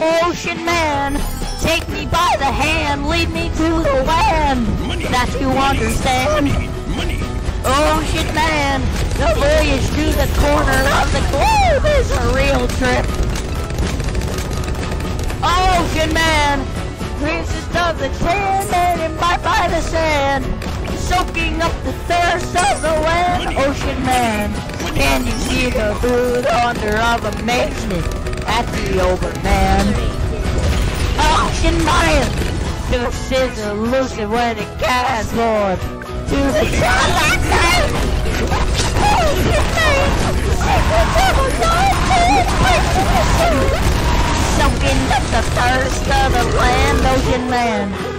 Ocean man, take me by the hand, lead me to the land money, that you understand. Ocean man, the voyage to the corner of the globe is a real trip. Ocean man, princess of the sand and imbibed by the sand, soaking up the thirst of the land. Ocean man, can you see the blue wonder of amazement at the overman? Ocean man, oh, this is elusive when it cast Lord to the man, life soaking up the thirst of the land, ocean man.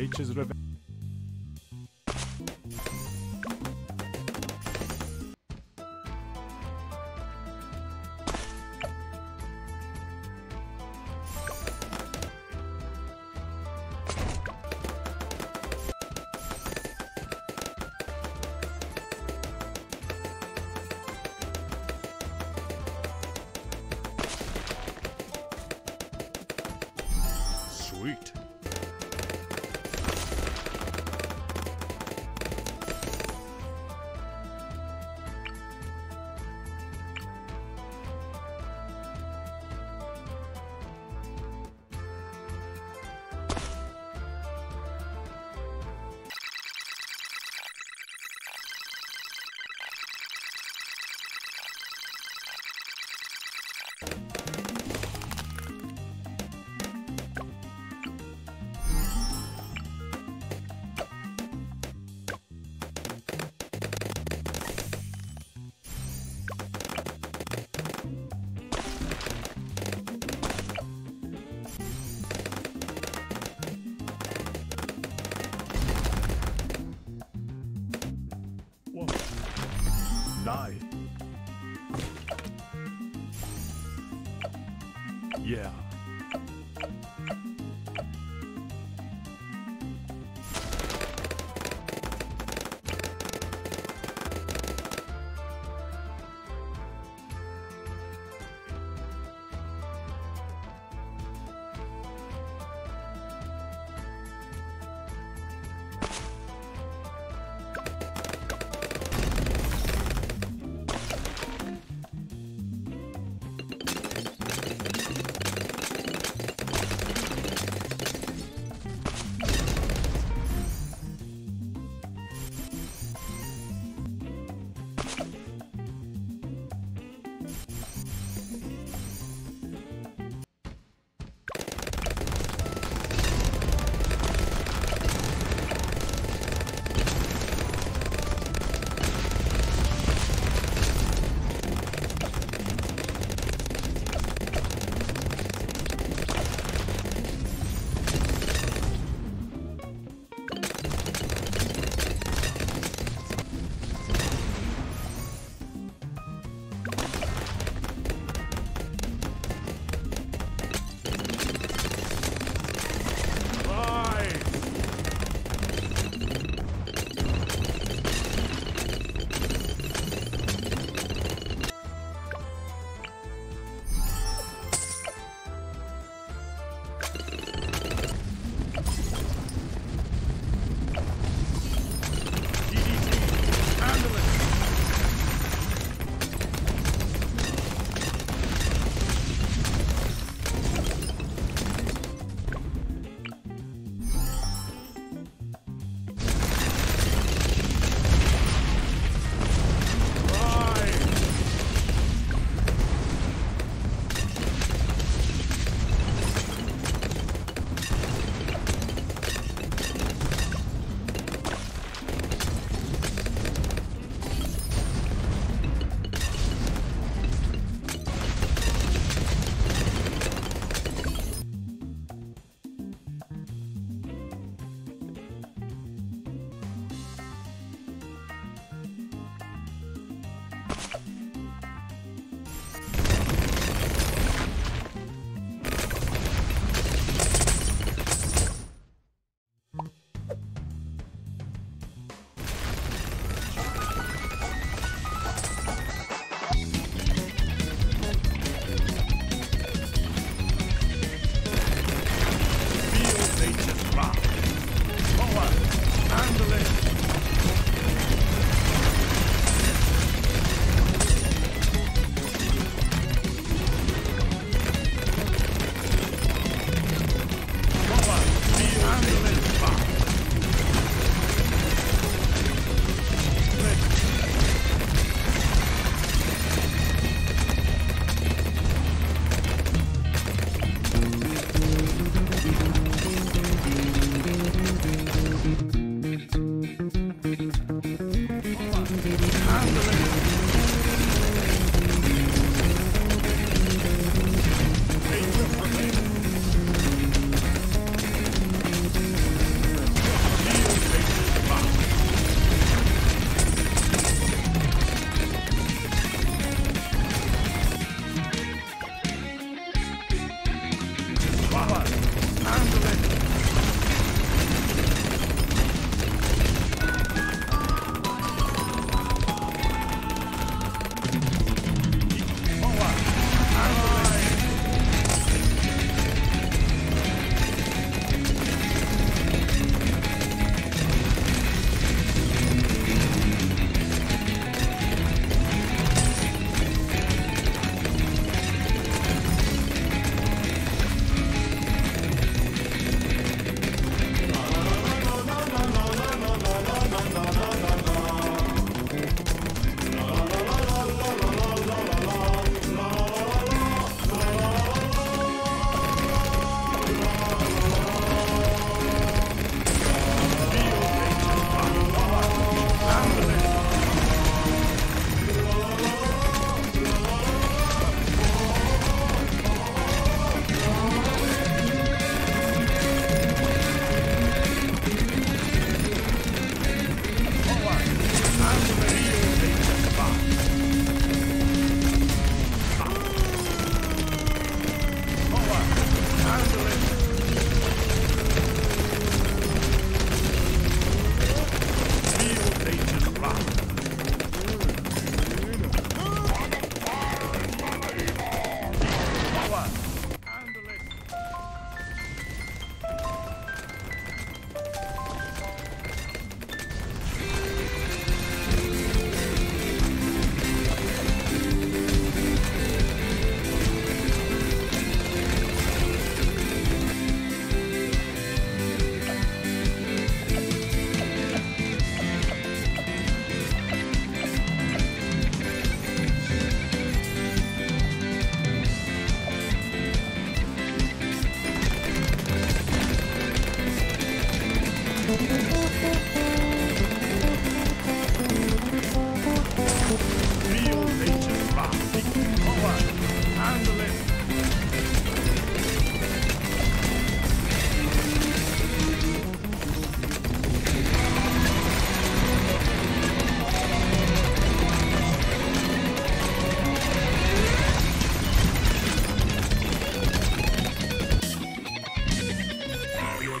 Nature's revenge.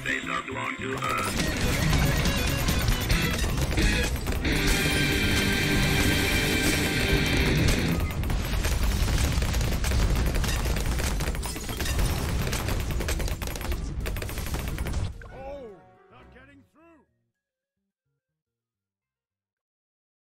they belong to us.